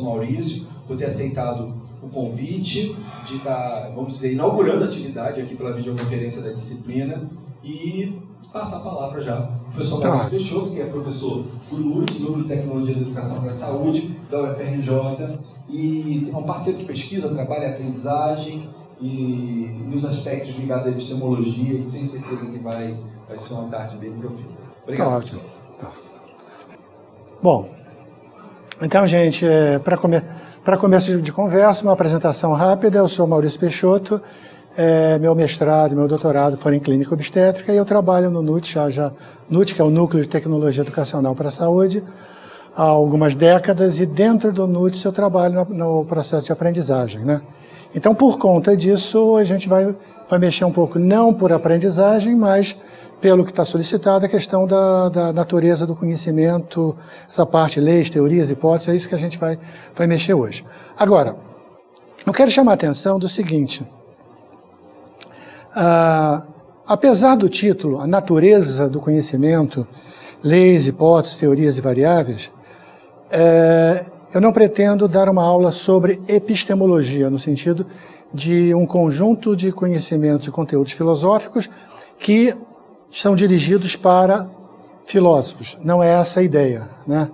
professor Maurício, por ter aceitado o convite de estar, vamos dizer, inaugurando a atividade aqui pela videoconferência da disciplina e passar a palavra já ao professor tá. Maurício Peixoto, que é professor do NUTS, Núcleo de Tecnologia da Educação para a Saúde, da UFRJ, e é um parceiro de pesquisa, trabalha em aprendizagem e, e os aspectos ligados à epistemologia, e tenho certeza que vai, vai ser uma tarde bem profunda. Obrigado. Tá ótimo. Tá. Bom, então, gente, é, para. Para começo de conversa, uma apresentação rápida. Eu sou Maurício Peixoto, é, meu mestrado meu doutorado foram em clínica obstétrica e eu trabalho no NUT, já, já, NUT, que é o Núcleo de Tecnologia Educacional para a Saúde, há algumas décadas e dentro do NUT eu trabalho no, no processo de aprendizagem. Né? Então, por conta disso, a gente vai, vai mexer um pouco, não por aprendizagem, mas pelo que está solicitado, a questão da, da, natureza do conhecimento, essa parte, leis, teorias, hipóteses, é isso que a gente vai, vai mexer hoje. Agora, eu quero chamar a atenção do seguinte. Ah, apesar do título, a natureza do conhecimento, leis, hipóteses, teorias e variáveis, é, eu não pretendo dar uma aula sobre epistemologia, no sentido de um conjunto de conhecimentos e conteúdos filosóficos que são dirigidos para filósofos. Não é essa a ideia. Né?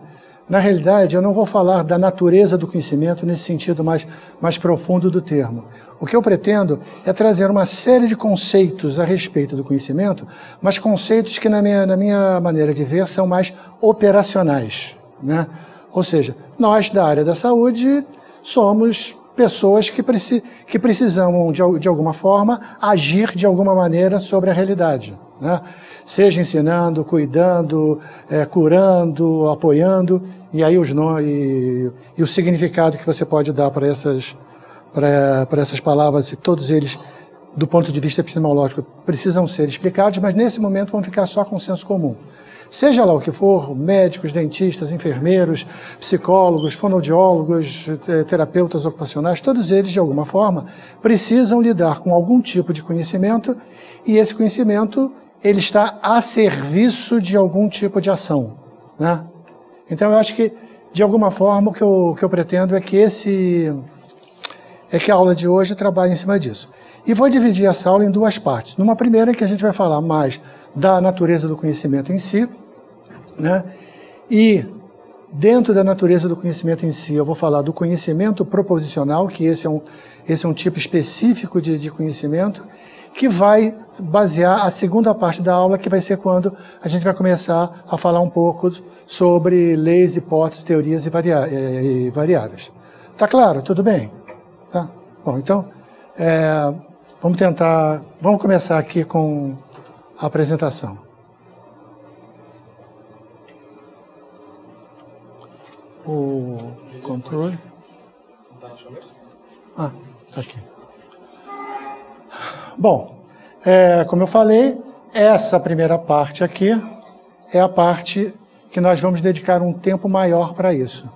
Na realidade, eu não vou falar da natureza do conhecimento nesse sentido mais, mais profundo do termo. O que eu pretendo é trazer uma série de conceitos a respeito do conhecimento, mas conceitos que, na minha, na minha maneira de ver, são mais operacionais. Né? Ou seja, nós da área da saúde somos pessoas que, preci que precisam, de, de alguma forma, agir de alguma maneira sobre a realidade. Né? Seja ensinando, cuidando, é, curando, apoiando, e aí os no, e, o significado que você pode dar para essas, essas palavras, e todos eles, do ponto de vista epistemológico, precisam ser explicados, mas nesse momento vão ficar só com senso comum. Seja lá o que for, médicos, dentistas, enfermeiros, psicólogos, fonoaudiólogos, terapeutas ocupacionais, todos eles, de alguma forma, precisam lidar com algum tipo de conhecimento e esse conhecimento ele está a serviço de algum tipo de ação. Né? Então eu acho que, de alguma forma, o que eu, que eu pretendo é que esse é que a aula de hoje trabalhe em cima disso. E vou dividir essa aula em duas partes. Numa primeira, que a gente vai falar mais da natureza do conhecimento em si, né? e dentro da natureza do conhecimento em si, eu vou falar do conhecimento proposicional, que esse é um, esse é um tipo específico de, de conhecimento, que vai basear a segunda parte da aula, que vai ser quando a gente vai começar a falar um pouco sobre leis, hipóteses, teorias e, varia e variáveis. Tá claro? Tudo bem? Tá? Bom, então, é, vamos tentar, vamos começar aqui com a apresentação. O controle. Ah, tá aqui. Bom, é, como eu falei, essa primeira parte aqui é a parte que nós vamos dedicar um tempo maior para isso.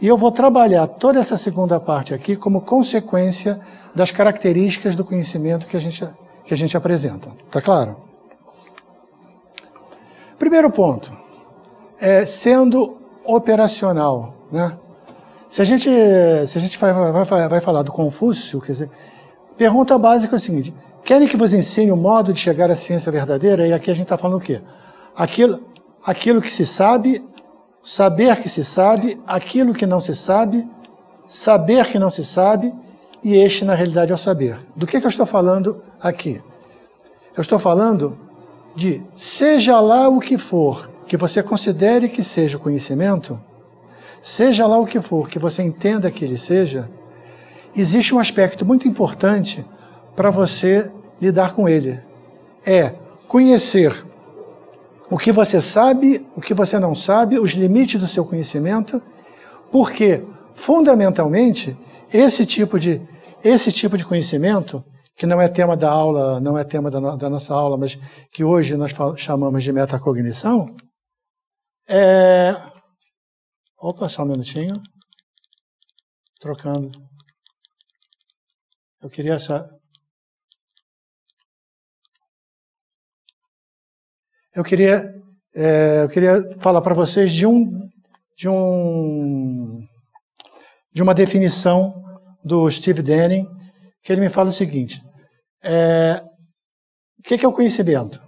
E eu vou trabalhar toda essa segunda parte aqui como consequência das características do conhecimento que a gente, que a gente apresenta. Tá claro? Primeiro ponto, é, sendo operacional. Né? Se a gente, se a gente vai, vai, vai falar do Confúcio, quer dizer, pergunta básica é o seguinte: Querem que vos ensine o modo de chegar à ciência verdadeira? E aqui a gente está falando o quê? Aquilo, aquilo que se sabe, saber que se sabe, aquilo que não se sabe, saber que não se sabe, e este, na realidade, é o saber. Do que, que eu estou falando aqui? Eu estou falando de, seja lá o que for que você considere que seja o conhecimento, seja lá o que for que você entenda que ele seja, existe um aspecto muito importante para você lidar com ele. É conhecer o que você sabe, o que você não sabe, os limites do seu conhecimento, porque fundamentalmente esse tipo de esse tipo de conhecimento que não é tema da aula, não é tema da, da nossa aula, mas que hoje nós chamamos de metacognição, é... Opa, só um minutinho. Trocando. Eu queria só eu queria, é, eu queria falar para vocês de um, de um, de uma definição do Steve Denning, que ele me fala o seguinte: é, o que é o conhecimento?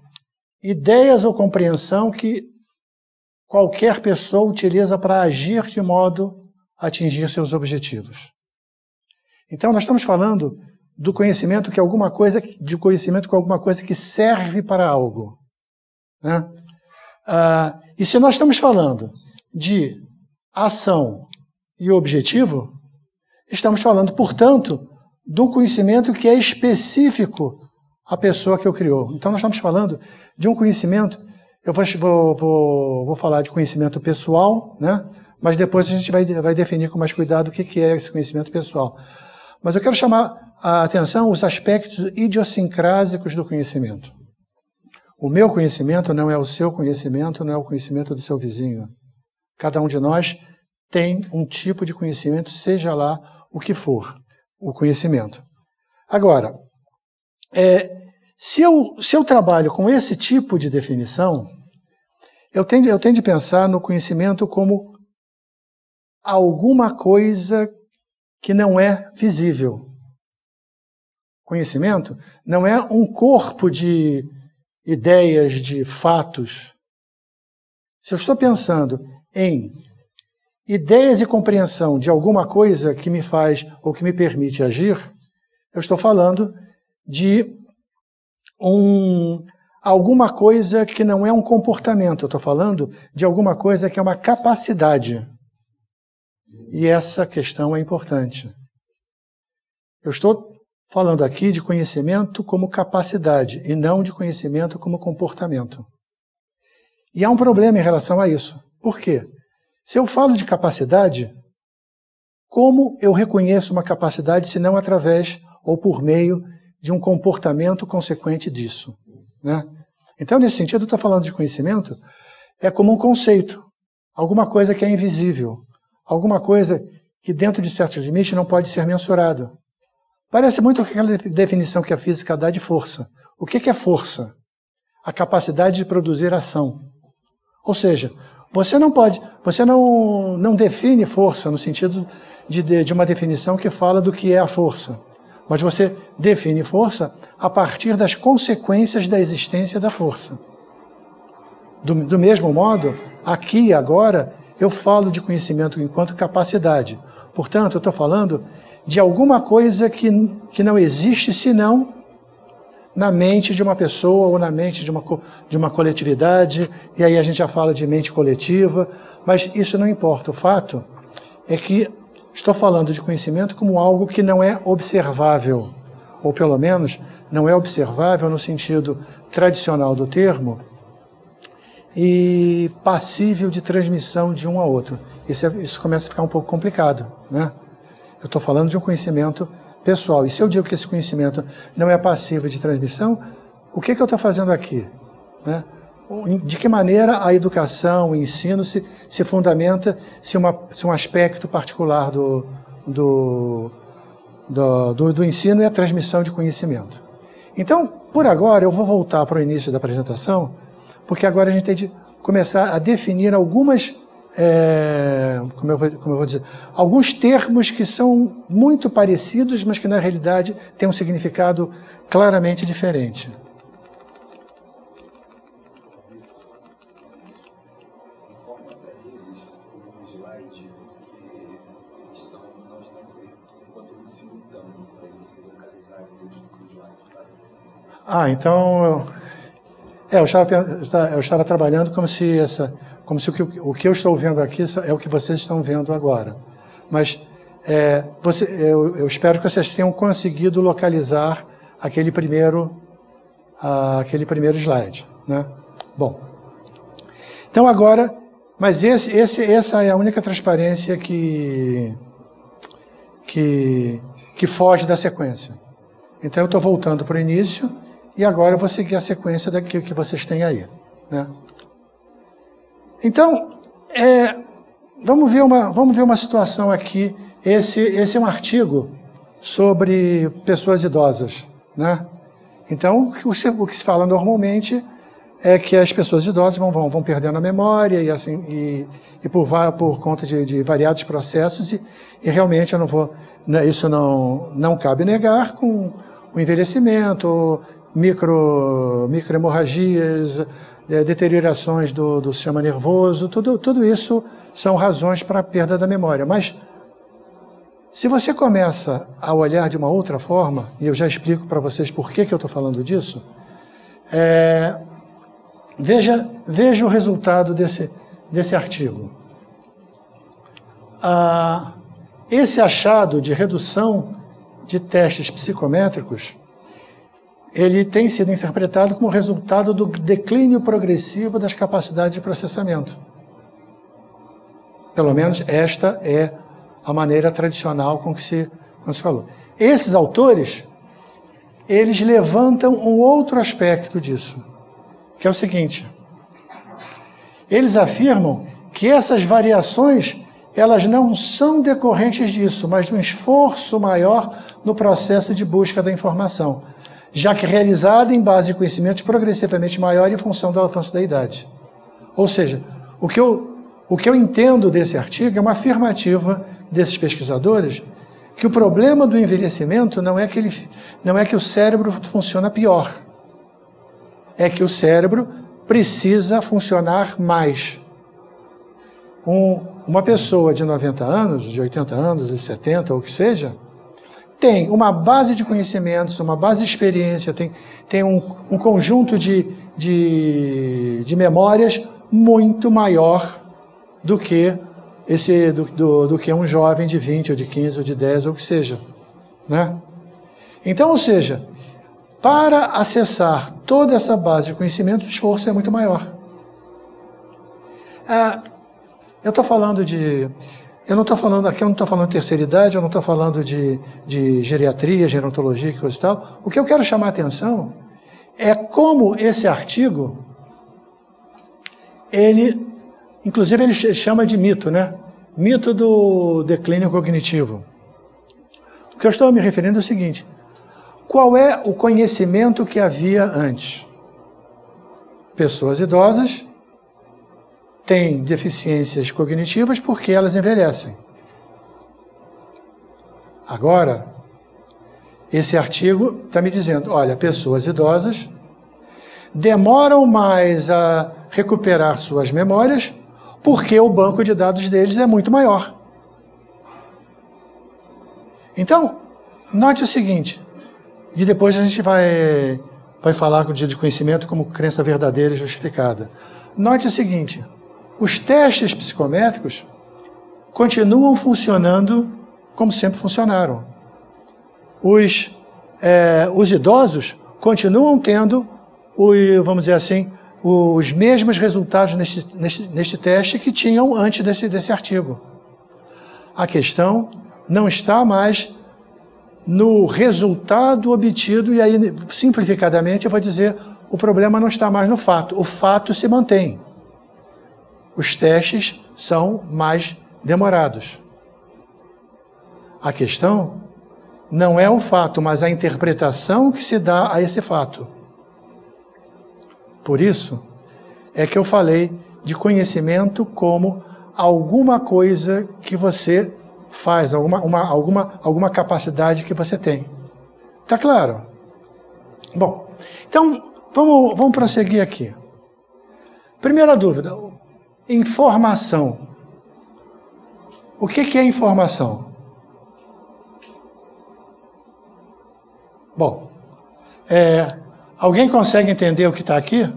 Ideias ou compreensão que qualquer pessoa utiliza para agir de modo a atingir seus objetivos. Então, nós estamos falando do conhecimento que alguma coisa, de conhecimento com alguma coisa que serve para algo. Né? Ah, e se nós estamos falando de ação e objetivo, estamos falando, portanto, de um conhecimento que é específico à pessoa que o criou. Então, nós estamos falando de um conhecimento. Eu vou, vou, vou falar de conhecimento pessoal, né? mas depois a gente vai, vai definir com mais cuidado o que, que é esse conhecimento pessoal. Mas eu quero chamar a atenção os aspectos idiosincrásicos do conhecimento. O meu conhecimento não é o seu conhecimento, não é o conhecimento do seu vizinho. Cada um de nós tem um tipo de conhecimento, seja lá o que for, o conhecimento. Agora, é, se, eu, se eu trabalho com esse tipo de definição, eu tenho, eu tenho de pensar no conhecimento como alguma coisa que não é visível. Conhecimento não é um corpo de ideias, de fatos. Se eu estou pensando em ideias e compreensão de alguma coisa que me faz ou que me permite agir, eu estou falando de um, alguma coisa que não é um comportamento, eu estou falando de alguma coisa que é uma capacidade. E essa questão é importante. Eu estou falando aqui de conhecimento como capacidade e não de conhecimento como comportamento. E há um problema em relação a isso. Por quê? Se eu falo de capacidade, como eu reconheço uma capacidade se não através ou por meio de um comportamento consequente disso? Né? Então, nesse sentido, estou falando de conhecimento é como um conceito, alguma coisa que é invisível, alguma coisa que dentro de certos limites não pode ser mensurado. Parece muito aquela definição que a física dá de força. O que é força? A capacidade de produzir ação. Ou seja, você não pode, você não, não define força no sentido de, de, uma definição que fala do que é a força. Mas você define força a partir das consequências da existência da força. Do, do mesmo modo, aqui agora, eu falo de conhecimento enquanto capacidade. Portanto, eu estou falando de alguma coisa que, que não existe senão na mente de uma pessoa ou na mente de uma, de uma coletividade, e aí a gente já fala de mente coletiva, mas isso não importa. O fato é que estou falando de conhecimento como algo que não é observável, ou pelo menos não é observável no sentido tradicional do termo, e passível de transmissão de um a outro. Isso, é, isso começa a ficar um pouco complicado. Né? Eu estou falando de um conhecimento pessoal. E se eu digo que esse conhecimento não é passivo de transmissão, o que, que eu estou fazendo aqui? Né? De que maneira a educação, o ensino se, se fundamenta se, uma, se um aspecto particular do, do, do, do, do ensino é a transmissão de conhecimento? Então, por agora, eu vou voltar para o início da apresentação porque agora a gente tem de começar a definir algumas, é, como, eu vou, como eu vou dizer, alguns termos que são muito parecidos, mas que na realidade têm um significado claramente diferente. Ah, então é, eu estava, eu estava trabalhando como se essa, como se o que, o que eu estou vendo aqui é o que vocês estão vendo agora. Mas é, você, eu, eu, espero que vocês tenham conseguido localizar aquele primeiro, aquele primeiro slide, né? Bom, então agora, mas esse, esse, essa é a única transparência que que, que foge da sequência. Então eu estou voltando para o início e agora eu vou seguir a sequência daquilo que vocês têm aí. Né? Então, é, vamos, ver uma, vamos ver uma situação aqui. Esse, esse é um artigo sobre pessoas idosas. Né? Então, o que, se, o que se fala normalmente é que as pessoas idosas vão, vão, vão perdendo a memória e assim e, e por, por conta de, de variados processos e, e, realmente eu não vou né, isso não não cabe negar com o envelhecimento micro microhemorragias é, deteriorações do, do sistema nervoso tudo tudo isso são razões para a perda da memória mas se você começa a olhar de uma outra forma, e eu já explico para vocês por que, que eu estou falando disso, é, veja, veja o resultado desse, desse artigo. Ah, esse achado de redução de testes psicométricos, ele tem sido interpretado como resultado do declínio progressivo das capacidades de processamento. Pelo menos esta é a maneira tradicional com que se, com que se falou. Esses autores, eles levantam um outro aspecto disso, que é o seguinte: eles afirmam que essas variações elas não são decorrentes disso, mas de um esforço maior no processo de busca da informação, já que realizada em base de conhecimentos progressivamente maior em função do avanço da idade. Ou seja, o que eu, o que eu entendo desse artigo é uma afirmativa desses pesquisadores que o problema do envelhecimento não é que, ele, não é que o cérebro funciona pior, é que o cérebro precisa funcionar mais. Um, uma pessoa de 90 anos, de 80 anos, de 70, ou o que seja, tem uma base de conhecimentos, uma base de experiência, tem, tem um, um conjunto de, de, de memórias muito maior do que esse do, do, do, que um jovem de 20 ou de 15 ou de 10 ou o que seja. Né? Então, ou seja, para acessar toda essa base de conhecimento, o esforço é muito maior. Ah, eu estou falando de. Eu não estou falando aqui, eu não estou falando de terceira idade, eu não estou falando de, de geriatria, gerontologia, coisa e tal. O que eu quero chamar a atenção é como esse artigo, ele Inclusive ele chama de mito, né? Mito do declínio cognitivo. O que eu estou me referindo é o seguinte: qual é o conhecimento que havia antes? Pessoas idosas têm deficiências cognitivas porque elas envelhecem. Agora, esse artigo está me dizendo: olha, pessoas idosas demoram mais a recuperar suas memórias porque o banco de dados deles é muito maior. Então, note o seguinte, e depois a gente vai, vai falar com o dia de conhecimento como crença verdadeira e justificada. Note o seguinte, os testes psicométricos continuam funcionando como sempre funcionaram. Os, é, os idosos continuam tendo, o, vamos dizer assim, os mesmos resultados neste, neste, neste teste que tinham antes desse, desse artigo. A questão não está mais no resultado obtido, e aí, simplificadamente, eu vou dizer: o problema não está mais no fato, o fato se mantém. Os testes são mais demorados. A questão não é o fato, mas a interpretação que se dá a esse fato. Por isso é que eu falei de conhecimento como alguma coisa que você faz, alguma, uma, alguma, alguma capacidade que você tem. Tá claro? Bom, então vamos, vamos prosseguir aqui. Primeira dúvida: informação. O que, que é informação? Bom, é, Alguém consegue entender o que está aqui?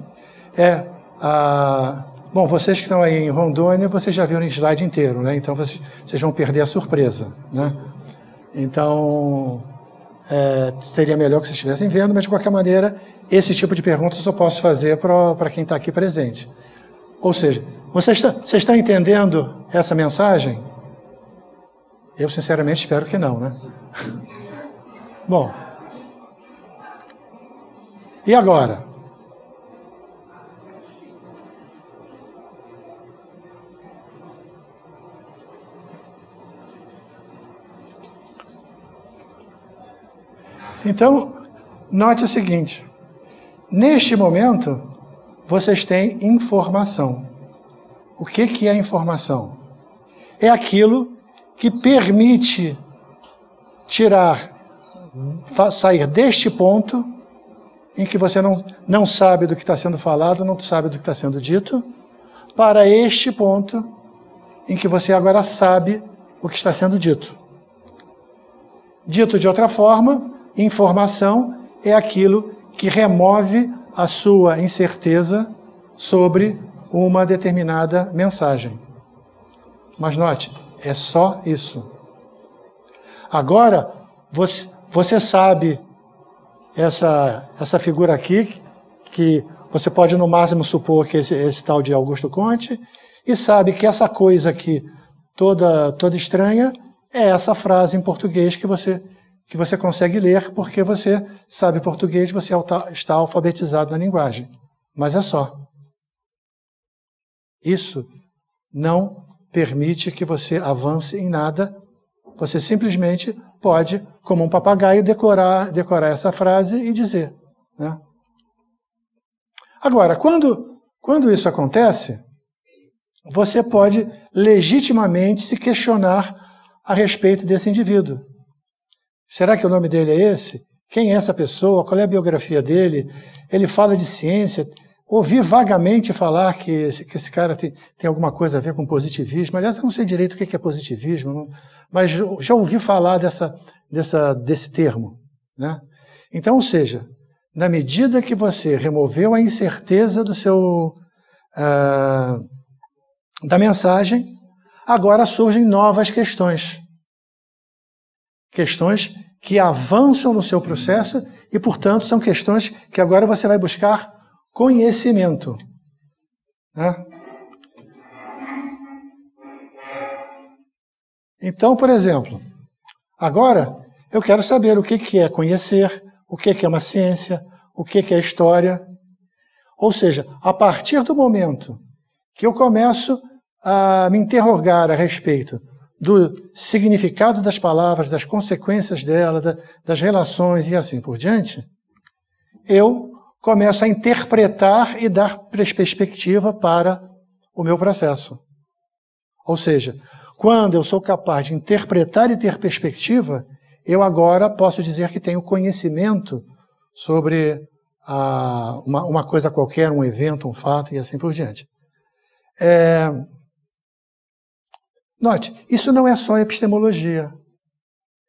É, a, bom, vocês que estão aí em Rondônia, vocês já viram o slide inteiro, né? Então vocês, vocês vão perder a surpresa, né? Então, é, seria melhor que vocês estivessem vendo, mas de qualquer maneira, esse tipo de pergunta eu só posso fazer para quem está aqui presente. Ou seja, vocês, está, vocês estão entendendo essa mensagem? Eu, sinceramente, espero que não, né? Bom, e agora? Então, note o seguinte: neste momento, vocês têm informação. O que, que é informação? É aquilo que permite tirar, sair deste ponto em que você não, não sabe do que está sendo falado, não sabe do que está sendo dito, para este ponto em que você agora sabe o que está sendo dito. Dito de outra forma, informação é aquilo que remove a sua incerteza sobre uma determinada mensagem. Mas note, é só isso. Agora, você, você sabe essa, essa figura aqui, que você pode no máximo supor que esse, esse tal de Augusto Conte, e sabe que essa coisa aqui, toda, toda estranha, é essa frase em português que você, que você consegue ler, porque você sabe português, você está alfabetizado na linguagem. Mas é só. Isso não permite que você avance em nada. Você simplesmente pode, como um papagaio, decorar, decorar essa frase e dizer. Né? Agora, quando, quando isso acontece, você pode legitimamente se questionar a respeito desse indivíduo. Será que o nome dele é esse? Quem é essa pessoa? Qual é a biografia dele? Ele fala de ciência? Ouvi vagamente falar que esse, que esse cara tem, tem, alguma coisa a ver com positivismo. Aliás, eu não sei direito o que é positivismo, não, mas já ouvi falar dessa, dessa, desse termo. Né? Então, ou seja, na medida que você removeu a incerteza do seu uh, da mensagem, agora surgem novas questões. Questões que avançam no seu processo e, portanto, são questões que agora você vai buscar conhecimento. Né? Então, por exemplo, agora eu quero saber o que é conhecer, o que é uma ciência, o que é história. Ou seja, a partir do momento que eu começo a me interrogar a respeito do significado das palavras, das consequências dela, das relações e assim por diante, eu começo a interpretar e dar perspectiva para o meu processo. Ou seja, quando eu sou capaz de interpretar e ter perspectiva, eu agora posso dizer que tenho conhecimento sobre a, uma, uma, coisa qualquer, um evento, um fato e assim por diante. É, note, isso não é só epistemologia.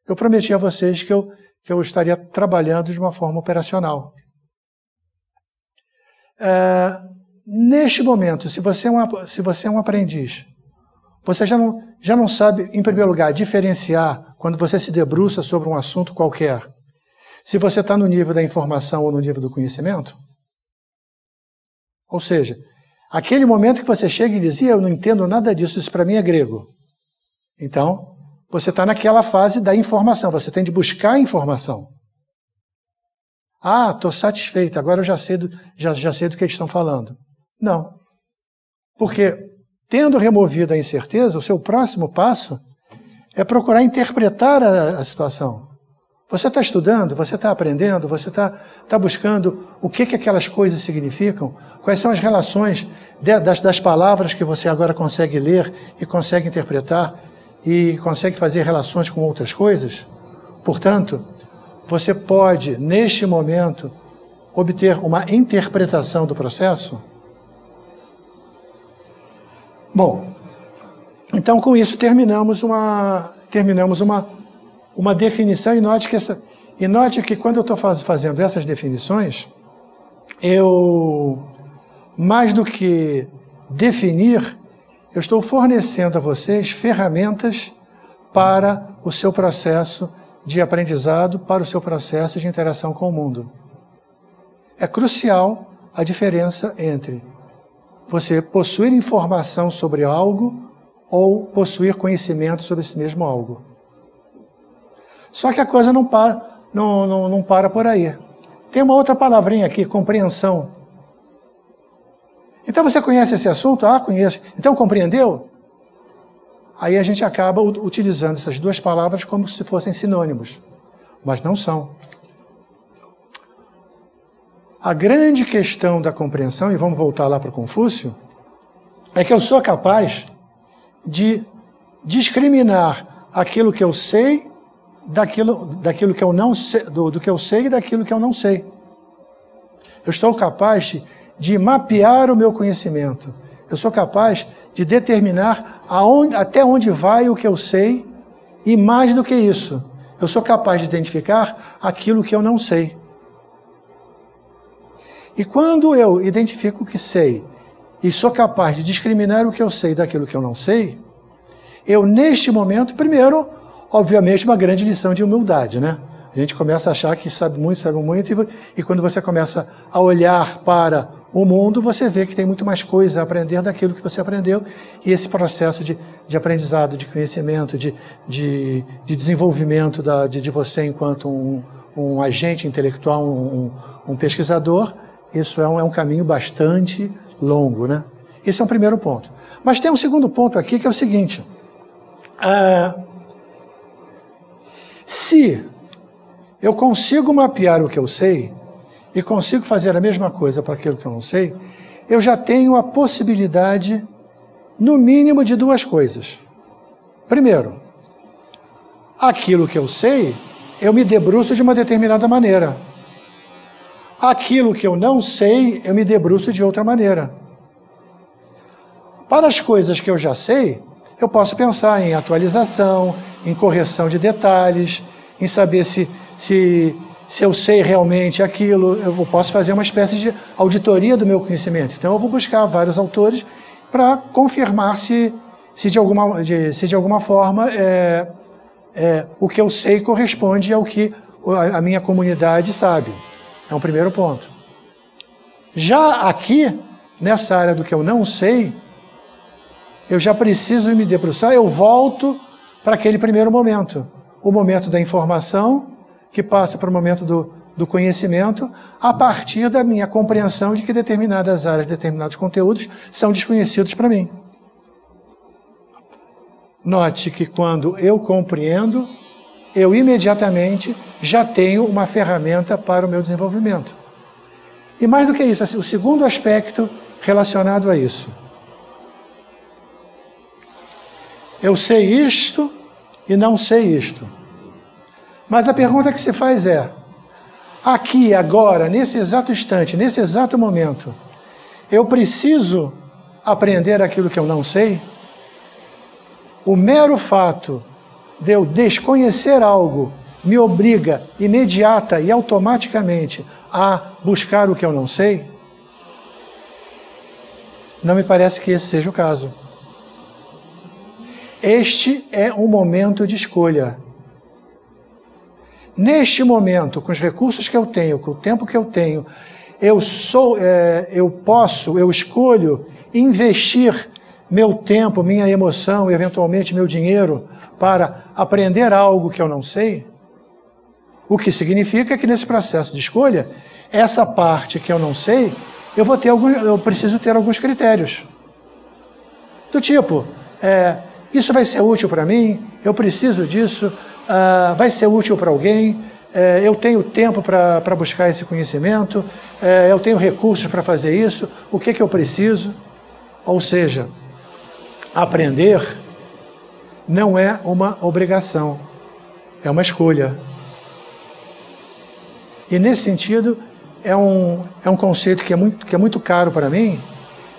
Eu prometi a vocês que eu, que eu estaria trabalhando de uma forma operacional. É, neste momento, se você, é um, se você é um aprendiz, você já não, já não sabe, em primeiro lugar, diferenciar quando você se debruça sobre um assunto qualquer, se você está no nível da informação ou no nível do conhecimento? Ou seja, aquele momento que você chega e dizia, eu não entendo nada disso, isso para mim é grego. Então, você está naquela fase da informação, você tem de buscar informação. Ah, estou satisfeito, agora eu já sei, do, já, já sei do que eles estão falando. Não. Porque, tendo removido a incerteza, o seu próximo passo é procurar interpretar a, a situação. Você está estudando, você está aprendendo, você está tá buscando o que, que aquelas coisas significam, quais são as relações de, das, das palavras que você agora consegue ler e consegue interpretar e consegue fazer relações com outras coisas. Portanto, você pode, neste momento, obter uma interpretação do processo? Bom, então com isso terminamos uma, terminamos uma, uma definição e note que, essa, e note que quando eu estou faz, fazendo essas definições, eu, mais do que definir, eu estou fornecendo a vocês ferramentas para o seu processo de aprendizado para o seu processo de interação com o mundo. É crucial a diferença entre você possuir informação sobre algo ou possuir conhecimento sobre esse mesmo algo. Só que a coisa não para, não, não, não para por aí. Tem uma outra palavrinha aqui, compreensão. Então você conhece esse assunto? Ah, conheço. Então compreendeu? Aí a gente acaba utilizando essas duas palavras como se fossem sinônimos, mas não são. a grande questão da compreensão, e vamos voltar lá para Confúcio, é que eu sou capaz de discriminar aquilo que eu sei daquilo, daquilo que eu não sei, do, do que eu sei e daquilo que eu não sei. Eu estou capaz de, de mapear o meu conhecimento. Eu sou capaz de determinar aonde, até onde vai o que eu sei e mais do que isso, eu sou capaz de identificar aquilo que eu não sei. E quando eu identifico o que sei e sou capaz de discriminar o que eu sei daquilo que eu não sei, eu, neste momento, primeiro, obviamente, uma grande lição de humildade, né? A gente começa a achar que sabe muito, sabe muito, e, e quando você começa a olhar para o mundo, você vê que tem muito mais coisa a aprender daquilo que você aprendeu, e esse processo de, de aprendizado, de conhecimento, de, de, de desenvolvimento da, de, de você enquanto um, um agente intelectual, um, um pesquisador, isso é um, é um caminho bastante longo, né? Esse é um primeiro ponto. Mas tem um segundo ponto aqui que é o seguinte: ah, se eu consigo mapear o que eu sei e consigo fazer a mesma coisa para aquilo que eu não sei, eu já tenho a possibilidade, no mínimo, de duas coisas. Primeiro, aquilo que eu sei, eu me debruço de uma determinada maneira. Aquilo que eu não sei, eu me debruço de outra maneira. Para as coisas que eu já sei, eu posso pensar em atualização, em correção de detalhes, em saber se, se, se eu sei realmente aquilo. Eu posso fazer uma espécie de auditoria do meu conhecimento. Então, eu vou buscar vários autores para confirmar se, se, de alguma, de, se de alguma forma é, é, o que eu sei corresponde ao que a minha comunidade sabe. É um primeiro ponto. Já aqui, nessa área do que eu não sei, eu já preciso me debruçar, eu volto para aquele primeiro momento. O momento da informação, que passa para o momento do, do conhecimento, a partir da minha compreensão de que determinadas áreas, determinados conteúdos são desconhecidos para mim. Note que quando eu compreendo, eu imediatamente já tenho uma ferramenta para o meu desenvolvimento. E mais do que isso, assim, o segundo aspecto relacionado a isso. Eu sei isto e não sei isto. Mas a pergunta que se faz é: aqui, agora, nesse exato instante, nesse exato momento, eu preciso aprender aquilo que eu não sei? O mero fato de eu desconhecer algo me obriga imediata e automaticamente a buscar o que eu não sei? Não me parece que esse seja o caso. Este é um momento de escolha. Neste momento, com os recursos que eu tenho, com o tempo que eu tenho, eu sou, é, eu posso, eu escolho investir meu tempo, minha emoção, eventualmente meu dinheiro para aprender algo que eu não sei, o que significa que nesse processo de escolha, essa parte que eu não sei, eu vou ter algum, eu preciso ter alguns critérios. Do tipo, é, isso vai ser útil para mim, eu preciso disso, uh, vai ser útil para alguém, é, eu tenho tempo para buscar esse conhecimento, é, eu tenho recursos para fazer isso, o que, que eu preciso? Ou seja, aprender não é uma obrigação, é uma escolha. E nesse sentido, é um, é um conceito que é, muito, que é muito caro para mim,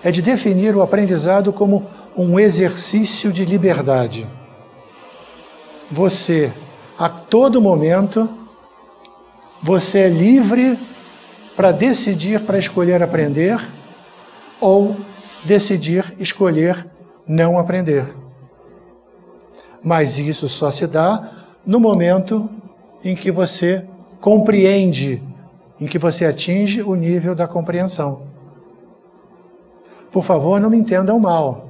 é de definir o aprendizado como um exercício de liberdade. Você, a todo momento, você é livre para decidir, para escolher aprender ou decidir escolher não aprender mas isso só se dá no momento em que você compreende, em que você atinge o nível da compreensão. Por favor, não me entendam mal.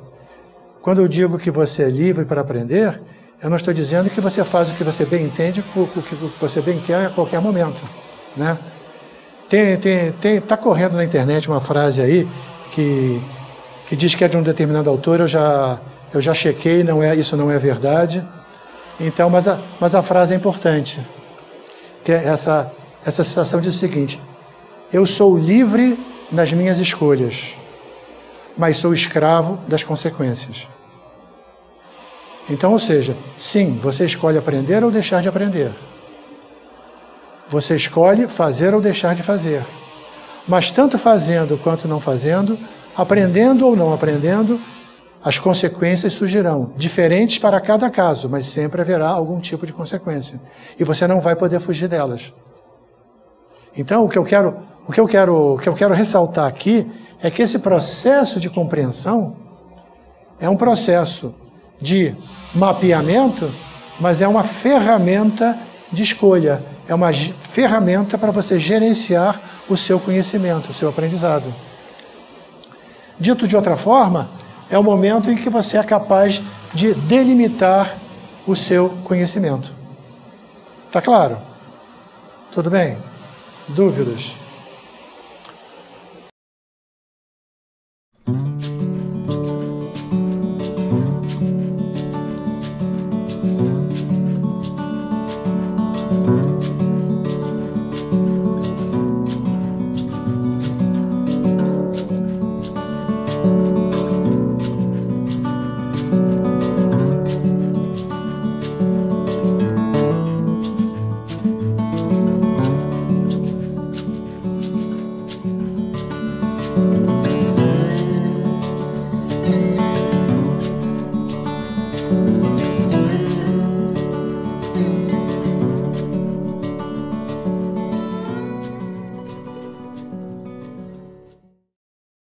Quando eu digo que você é livre para aprender, eu não estou dizendo que você faz o que você bem entende, o que você bem quer a qualquer momento, né? Tem, tem, tem, tá correndo na internet uma frase aí que, que diz que é de um determinado autor, eu já eu já chequei, não é, isso não é verdade. Então, mas a, mas a frase é importante. Que é essa, essa citação diz o seguinte: eu sou livre nas minhas escolhas, mas sou escravo das consequências. Então, ou seja, sim, você escolhe aprender ou deixar de aprender. Você escolhe fazer ou deixar de fazer. Mas tanto fazendo quanto não fazendo, aprendendo ou não aprendendo, as consequências surgirão, diferentes para cada caso, mas sempre haverá algum tipo de consequência. E você não vai poder fugir delas. Então, o que eu quero, o que eu quero, o que eu quero ressaltar aqui é que esse processo de compreensão é um processo de mapeamento, mas é uma ferramenta de escolha, é uma ferramenta para você gerenciar o seu conhecimento, o seu aprendizado. Dito de outra forma, é o momento em que você é capaz de delimitar o seu conhecimento. Tá claro? Tudo bem? Dúvidas?